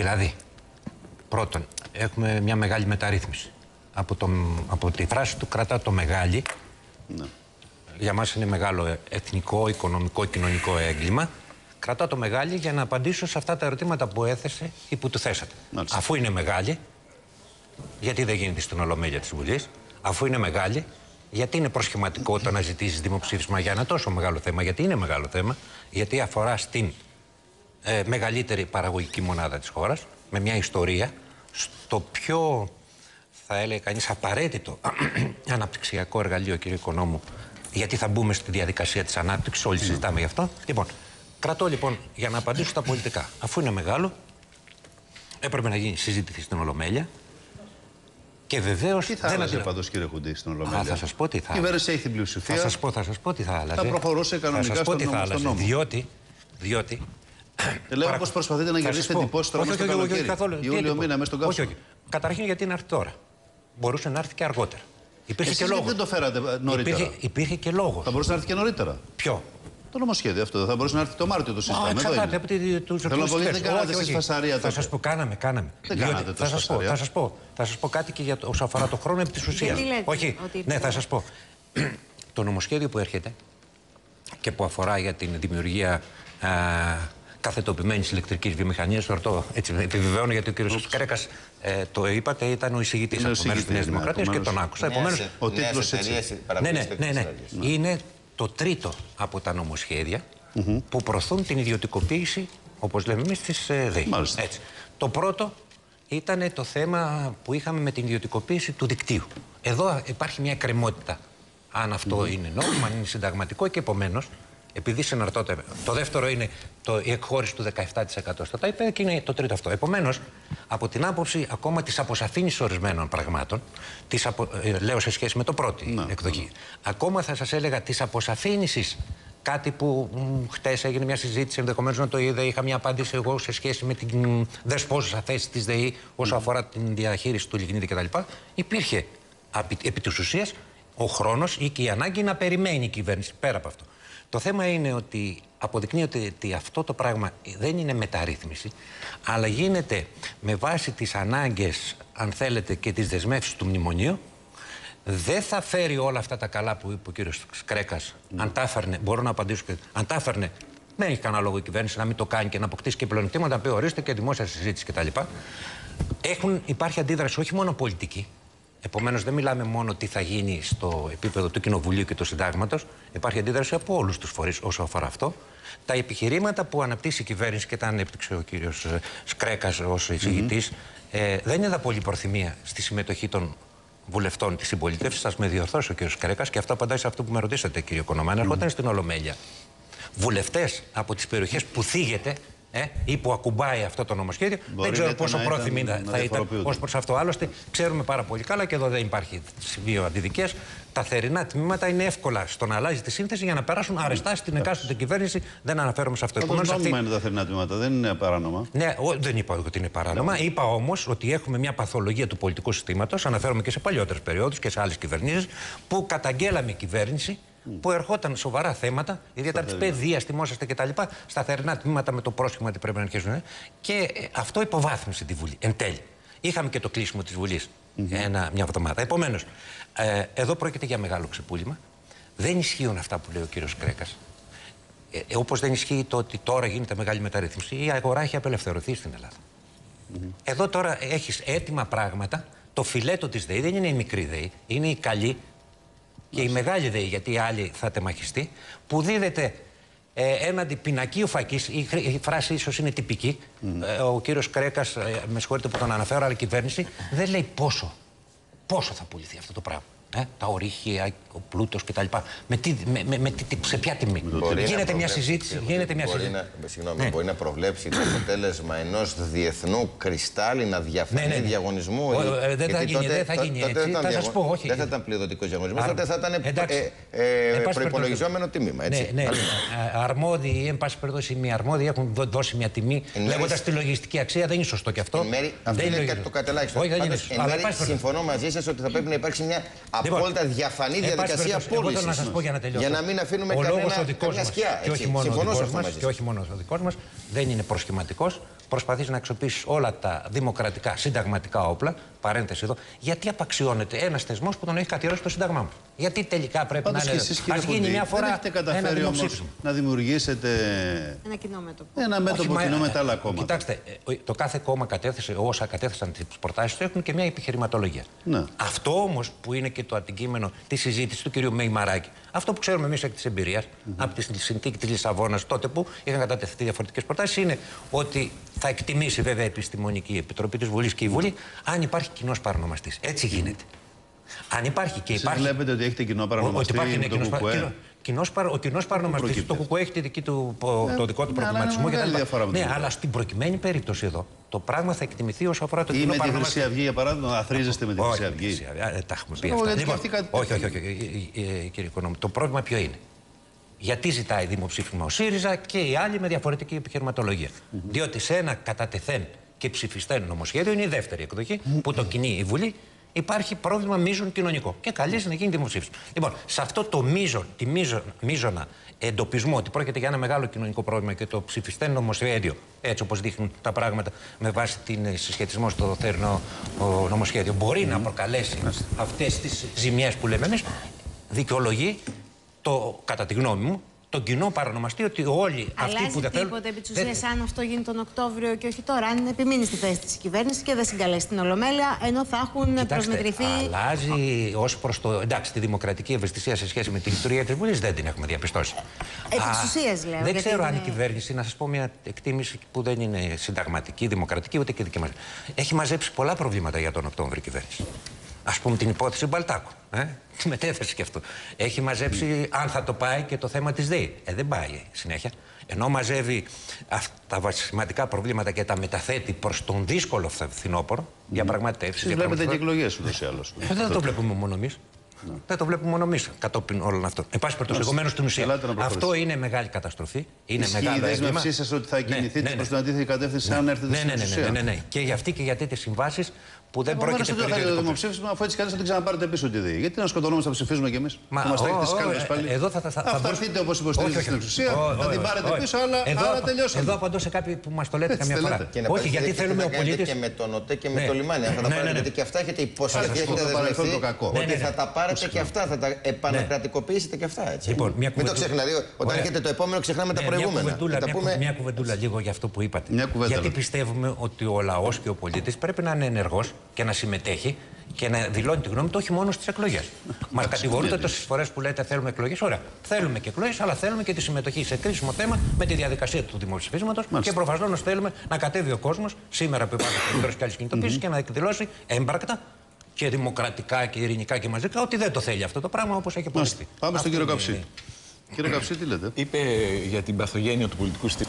Δηλαδή, πρώτον, έχουμε μια μεγάλη μεταρρύθμιση. Από, το, από τη φράση του κρατά το μεγάλη. Ναι. Για μας είναι μεγάλο εθνικό, οικονομικό, κοινωνικό έγκλημα. Κρατά το μεγάλη για να απαντήσω σε αυτά τα ερωτήματα που έθεσε ή που του θέσατε. Μάλιστα. Αφού είναι μεγάλη, γιατί δεν γίνεται στην Ολομέλεια της Βουλής, αφού είναι μεγάλη, γιατί είναι προσχηματικό το να ζητήσεις δημοψήφισμα για ένα τόσο μεγάλο θέμα, γιατί είναι μεγάλο θέμα, γιατί αφορά στην ε, μεγαλύτερη παραγωγική μονάδα της χώρας, με μια ιστορία, στο πιο, θα έλεγε κανείς, απαραίτητο αναπτυξιακό εργαλείο, κύριε Οικονόμου, γιατί θα μπούμε στη διαδικασία της ανάπτυξης, όλοι συζητάμε γι' αυτό. Λοιπόν, κρατώ λοιπόν για να απαντήσω στα πολιτικά. Αφού είναι μεγάλο, έπρεπε να γίνει συζήτηση στην Ολομέλεια, και βεβαίως Τι θα άλλαζε πάντω, κύριε Χουντή, στην Ολομέλεια; Α, θα σας πω τι θα Η κυβέρνηση έχει την πλειοψηφία. Θα σας πω, θα σας πω τι θα άλλαζε. Θα προχωρούσε κανονικά θα σας πω στον τι θα νόμο, στον άλλαζε. νόμο. Διότι, διότι Ε, Λέω Παρα- πω προσπαθείτε να Θα γυρίσετε σας πω. εντυπώσει τώρα Όχι, μέσα στο όχι, όχι, όχι, καλοκαίρι. καθόλου. Τι Ιούλιο εντυπώσεις. μήνα μέσα στον Όχι, κάψο. όχι. Καταρχήν γιατί να έρθει τώρα. Μπορούσε να έρθει και αργότερα. Υπήρχε Εσείς και γιατί λόγο. δεν το φέρατε ε, νωρίτερα; Υπήρχε, υπήρχε και λόγος. Θα μπορούσε να έρθει και νωρίτερα; Ποιο; Το νομοσχέδιο αυτό δεν θα μπορούσε να έρθει το Μάρτιο το Α, συζητάμε. Εδώ εξαρτάται είναι. από τη- τους Θέλω να πω, εκλογές. δεν κάνατε Όχι, εσείς όχι. φασαρία Θα τότε. σας πω, κάναμε, κάναμε. Δεν Διότι- κάνατε θα τόσο σας πω, φασαρία. θα σας πω, θα σας πω κάτι και για το, όσο αφορά το χρόνο επί της ουσίας. λέτε Όχι, ότι- ναι, θα σας πω. το νομοσχέδιο που έρχεται και που αφορά για την δημιουργία α, καθετοποιημένη ηλεκτρικής βιομηχανίας. Το ρωτώ, έτσι επιβεβαιώνω γιατί ο κ. Κρέκας ε, το είπατε, ήταν ο εισηγητής Είναι ο από μέρους της Νέας εισηγητής, ναι, Δημοκρατία και επομένως. τον άκουσα. Νέες- Επομένως, ο νέες τίτλος έτσι. εταιρείες ναι, παραγωγής ναι, ναι, ναι. ηλεκτρικής Είναι το τρίτο από τα νομοσχεδια που προωθούν την ιδιωτικοποίηση, όπως λέμε εμείς, της ΔΕΗ. Μάλιστα. Έτσι. Το πρώτο ήταν το θέμα που είχαμε με την ιδιωτικοποίηση του δικτύου. Εδώ υπάρχει μια εκκρεμότητα. Αν αυτό είναι νόμιμο, αν είναι συνταγματικό και επομένως, επειδή συναρτώνται. Το δεύτερο είναι το, η εκχώρηση του 17% στο ΤΑΙΠΕ και είναι το τρίτο αυτό. Επομένως, από την άποψη ακόμα της αποσαφήνισης ορισμένων πραγμάτων, της απο, ε, λέω σε σχέση με το πρώτη Ναι, εκδοχή, ακόμα θα σας έλεγα της αποσαφήνισης Κάτι που χτες έγινε μια συζήτηση, ενδεχομένως να το είδε. Είχα μια απάντηση εγώ σε σχέση με την μ, δεσπόζουσα θέση της ΔΕΗ όσο αφορά την διαχείριση του λιγνίτη κτλ. Υπήρχε απει- επί της ουσίας ο χρόνος ή και η ανάγκη να περιμένει η κυβέρνηση πέρα από αυτό. Το θέμα είναι ότι αποδεικνύεται ότι αυτό το πράγμα δεν είναι μεταρρύθμιση, αλλά γίνεται με βάση τις ανάγκες, αν θέλετε, και τις δεσμεύσεις του μνημονίου, δεν θα φέρει όλα αυτά τα καλά που είπε ο κύριος Κρέκας. Αν τα έφερνε, μπορώ να απαντήσω και. Αν τα έφερνε, δεν έχει κανένα λόγο η κυβέρνηση να μην το κάνει και να αποκτήσει και πλεονεκτήματα, να πει ορίστε και δημόσια συζήτηση κτλ. Έχουν, υπάρχει αντίδραση όχι μόνο πολιτική. Επομένως, δεν μιλάμε μόνο τι θα γίνει στο επίπεδο του Κοινοβουλίου και του Συντάγματος. Υπάρχει αντίδραση από όλους τους φορείς όσο αφορά αυτό. Τα επιχειρήματα που αναπτύσσει η κυβέρνηση και τα ανέπτυξε ο κύριος Σκρέκας ως εισηγητη ε, δεν είδα πολύ προθυμία στη συμμετοχή των βουλευτών της συμπολίτευση. Θα με διορθώσει ο κ. Κρέκα και αυτό απαντάει σε αυτό που με ρωτήσατε, κύριε Κονομά. Αν ερχόταν στην Ολομέλεια βουλευτές από τις περιοχές που θίγεται ε, ή που ακουμπάει αυτό το νομοσχέδιο, Μπορεί, δεν ξέρω λέτε, πόσο να πρόθυμοι ήταν- θα να θα ήταν διαφοροποιούνται. ως προς αυτό. Άλλωστε, ξέρουμε πάρα πολύ καλά και εδώ δεν υπάρχει σημείο αντιδικίας. Τα θερινά τμήματα είναι εύκολα στο να αλλάζει τη σύνθεση για να περάσουν αρεστά στην εκάστοτε κυβέρνηση. Δεν αναφέρομαι σε αυτό. Πάντω Επομένως, αυτή- νόμιμα είναι τα θερινά τμήματα, δεν είναι παράνομα. ναι, ο- δεν είπα ότι είναι παράνομα. Είπα όμως ότι έχουμε μια παθολογία του πολιτικού συστήματος. Αναφέρομαι και σε παλιότερες περιόδους και σε άλλες κυβερνήσεις που καταγγέλαμε κυβέρνηση που ερχόταν σοβαρά θέματα, ιδιαίτερα της παιδείας, θυμόσαστε κτλ. Στα θερινά τμήματα με το πρόσχημα ότι πρέπει να αρχίσουν. ε, Και ε, αυτό υποβάθμισε τη Βουλή εν τέλει. Είχαμε και το κλείσιμο της Βουλής μια εβδομάδα. Επομένως, ε, εδώ πρόκειται για μεγάλο ξεπούλημα. Δεν ισχύουν αυτά που λέει ο κύριος Κρέκα. Ε, ε, Όπως δεν ισχύει το ότι τώρα γίνεται μεγάλη μεταρρύθμιση, η αγορά έχει απελευθερωθεί στην Ελλάδα. Εδώ τώρα έχεις έτοιμα πράγματα. Το φιλέτο της ΔΕΗ δεν είναι η μικρή ΔΕΗ, είναι η καλή και η μεγάλη ΔΕΗ, γιατί η άλλη θα τεμαχιστεί, που δίδεται ε, έναντι πινακίου φακής. Η, χρ- η φράση ίσως είναι τυπική. Ε, ο κύριος Κρέκας, με συγχωρείτε που τον αναφέρω, αλλά η κυβέρνηση δεν λέει πόσο. Πόσο θα πουληθεί αυτό το πράγμα. Ε, τα ορίχια, ο πλούτος κτλ. Με, τι, με, με, με τι, σε ποια τιμή; Μπορεί να Γίνεται μια προβλέψει, συζήτηση. κύριε Γίνεται μια μπορεί συζήτηση. Να, συγγνώμη, Ναι. μπορεί να προβλέψει το αποτέλεσμα ενός διεθνού κρυστάλλινα διαφανή Ναι, ναι, ναι. διαγωνισμού. Ο, ή- ε, δεν θα γιατί γίνει, δεν θα γίνει τότε έτσι. ήταν Θα σας διαγω- πω, όχι. Δεν θα ήταν πληροδοτικό διαγωνισμός, Α, τότε θα ήταν εντάξει. ε, ε, Εν πάση προπολογιζόμενο περιπτώσει. τιμήμα. Έτσι. Ναι, ναι. Άλλο. Ε, Αρμόδιοι ή εν πάση περιπτώσει μη αρμόδιοι έχουν δω- δώσει μια τιμή Εν μέρει- λέγοντας τη λογιστική αξία. Δεν είναι σωστό και αυτό. Εν μέρη, αυτό Δεν είναι λογιστικό. κάτι το κατελάχιστο. Όχι, δεν είναι Πάντως, σωστό. εν Αλλά, μέρη, εν πάση περιπτώσει. συμφωνώ μαζί σας ότι θα πρέπει να υπάρξει μια Λοιπόν, απόλυτα διαφανή εν πάση διαδικασία περιπτώσει, εγώ πώλησης. θέλω να σας πω για να τελειώσω. Για να μην αφήνουμε ο κανένα, λόγος ο δικός καμιά μας, σκιά. Και όχι έτσι. μόνο ο Συμφωνώ σε δικός αυτό μας, μαζί και σας. όχι μόνο ο δικός μας, δεν είναι προσχηματικός. Προσπαθείς να αξιοποιήσεις όλα τα δημοκρατικά συνταγματικά όπλα, παρένθεση εδώ, γιατί απαξιώνεται ένας θεσμός που τον έχει καθιερώσει το Σύνταγμά μου. Γιατί τελικά πρέπει Πάντως να και είναι. εσείς Ας κύριε γίνει Ποντή, μια φορά δεν έχετε ένα καταφέρει όμως δημοψήφισμα. να δημιουργήσετε Ένα κοινό μέτωπο. ένα Όχι, μέτωπο μα, κοινό με ε, τα άλλα κόμματα. Κοιτάξτε, ε, το κάθε κόμμα κατέθεσε, όσα κατέθεσαν τις προτάσεις του, έχουν και μια επιχειρηματολογία. Ναι. Αυτό όμως που είναι και το αντικείμενο της συζήτησης του κ. Μεϊμαράκη, αυτό που ξέρουμε εμείς εκ της εμπειρίας, από τη συνθήκη της Λισαβόνας, τότε που είχαν κατατεθεί διαφορετικές προτάσεις, είναι ότι θα εκτιμήσει βέβαια η Επιστημονική Επιτροπή της Βουλής και η Βουλή αν υπάρχει κοινός παρονομαστής. Έτσι γίνεται. Αν υπάρχει και Εσείς υπάρχει. βλέπετε ότι έχετε κοινό Ο- παρανομαστή Ότι υπάρχει με ένα το κοινός πα- ΚΚΕ. κοινό- κοινός παρα- Ο κοινός παρονομαστής. προκύπτει; Το αυτό. ΚΚΟ έχει τη δική του, πο- το δικό του ναι, αλλά προβληματισμό. είναι και τα μεγάλη λοιπά. διαφορά με το Ναι, ΚΚΕ. αλλά στην προκειμένη περίπτωση εδώ το πράγμα θα εκτιμηθεί όσο αφορά το Ή κοινό με τη παρονομαστή. Χρυσή Αυγή, για παράδειγμα, αθρίζεστε με τη Όχι, Χρυσή με τη Αυγή. Χρυσή Αυγή. Ε, τα έχουμε πει Ξέρω αυτά. εγώ, γιατί Λοιπόν, και αυτοί κάτι όχι, όχι, όχι, ε, ε, ε, κύριε Οικονόμη. Το πρόβλημα ποιο είναι; Γιατί ζητάει δημοψήφισμα ο ΣΥΡΙΖΑ και οι άλλοι με διαφορετική επιχειρηματολογία. Διότι σε ένα κατατεθέν και ψηφιστέν νομοσχέδιο είναι η δεύτερη εκδοχή που το κινεί η Βουλή. Υπάρχει πρόβλημα μείζον κοινωνικό. Και καλείς να γίνει δημοψήφισμα. Λοιπόν, σε αυτό το μείζον, τη μείζον, μείζωνα εντοπισμό ότι πρόκειται για ένα μεγάλο κοινωνικό πρόβλημα και το ψηφιστέν νομοσχέδιο, έτσι όπως δείχνουν τα πράγματα με βάση την ε, συσχετισμό στο θερινό ο, νομοσχέδιο, μπορεί να προκαλέσει αυτές τις ζημιές που λέμε εμείς, δικαιολογεί το, κατά τη γνώμη μου, τον κοινό παρανομαστή ότι όλοι αυτοί Αλλάζει που δεν θέλουν. τίποτα επί της δεν- ουσίας αν αυτό γίνει τον Οκτώβριο και όχι τώρα. Αν επιμείνει στη θέση της κυβέρνησης και δεν συγκαλέσει την Ολομέλεια, ενώ θα έχουν Κοιτάξτε, προσμετρηθεί. αλλάζει ως προς το. Εντάξει, τη δημοκρατική ευαισθησία σε σχέση με τη λειτουργία της Βουλής δεν την έχουμε διαπιστώσει. Επί της Α, ουσίας, λέω, Δεν γιατί ξέρω αν η είναι- κυβέρνηση, να σας πω μια εκτίμηση που δεν είναι συνταγματική, δημοκρατική, ούτε και δική μας. Έχει μαζέψει πολλά προβλήματα για τον Οκτώβριο η κυβέρνηση. Α πούμε την υπόθεση Μπαλτάκου. Ε; Τη μετέθεση και αυτό. Έχει μαζέψει, αν θα το πάει, και το θέμα της ΔΕΗ. Ε, δεν πάει συνέχεια. Ενώ μαζεύει αυτά τα βασι- σημαντικά προβλήματα και τα μεταθέτει προς τον δύσκολο φθε- φθινόπωρο, διαπραγματεύσεις. Εσείς βλέπετε και εκλογές ούτως ή άλλως. Ε, δεν το βλέπουμε μόνο εμείς. Δεν το βλέπουμε μόνο εμείς κατόπιν όλων αυτών. Εν πάση περιπτώσει, Μάλιστα. επομένως στην ουσία. Ελάτε να προχωρήσουμε. Αυτό είναι μεγάλη καταστροφή. Είναι Ισχύει η μεγάλο έγκλημα. δέσμευσή σας ότι θα Ναι, κινηθείτε ναι, ναι. προ την αντίθετη κατεύθυνση αν έρθετε Ναι, στην ναι, ναι, εξουσία. ναι, ναι, ναι. Και για αυτή και για τέτοιε συμβάσεις που δεν Επομένως, πρόκειται δεν το θέλετε ίδιο το δικοπή. δημοψήφισμα, αφού έτσι κάνετε, θα την ξαναπάρετε πίσω τη ΔΕΗ. Γιατί να σκοτωνόμαστε, θα ψηφίζουμε κι εμείς. Μα, Θα μα τρέχετε ω, στι ω, κάλπε ε, πάλι. εδώ θα- θα- θα- θα Αυτά μπορούσα- έρθείτε όπως Όχι, υποστηρίζετε όχι, στην όχι. εξουσία, Ω, θα ω, την ω, πάρετε όχι. πίσω, αλλά Εδώ, άρα απο- τελειώσαμε. Εδώ απαντώ σε κάποιοι που μας το λέτε Έτσι καμιά φορά. θέλετε. Και να Όχι, πάρετε γιατί δίκιο θέλουμε τι ο θα κάνετε πολίτη. Και με τον ΟΤΕ και με Ναι. το λιμάνι. Αν θα τα Ναι, πάρετε, ναι, ναι. γιατί και αυτά έχετε υποσχεθεί, Σας πω έχετε το παρελθόν δεσμευτεί το κακό. ότι Ναι, ναι, ναι. θα τα πάρετε και αυτά, θα τα επανακρατικοποιήσετε και αυτά. Έτσι. Λοιπόν, μια Μην το κουβεντού- ξεχνάτε. Δηλαδή, όταν Ωραία. έρχεται το επόμενο, ξεχνάμε τα Ναι, μια προηγούμενα. κουβεντούλα, Θα τα μια, πούμε- κου- μια κουβεντούλα λίγο για αυτό που είπατε. Μια κουβέντα, Γιατί λέω. πιστεύουμε ότι ο λαός και ο πολίτης πρέπει να είναι ενεργός και να συμμετέχει και να δηλώνει τη γνώμη του όχι μόνο στις εκλογές. Μα κατηγορούνται γιατί. τόσες φορές που λέτε θέλουμε εκλογές. Ωραία. Θέλουμε και εκλογές, αλλά θέλουμε και τη συμμετοχή σε κρίσιμο θέμα με τη διαδικασία του δημοψηφίσματος και προφανώς θέλουμε να κατέβει ο κόσμος σήμερα που υπάρχουν περισσότερε και άλλε κινητοποιήσει και να εκδηλώσει έμπρακτα και δημοκρατικά και ειρηνικά και μαζικά ότι δεν το θέλει αυτό το πράγμα όπως έχει Μάλιστα. αποδειχθεί. Πάμε στον Αυτό κύριο είναι- Καψί. Κύριε Καψί, τι λέτε; είπε για την παθογένεια του πολιτικού συστήματος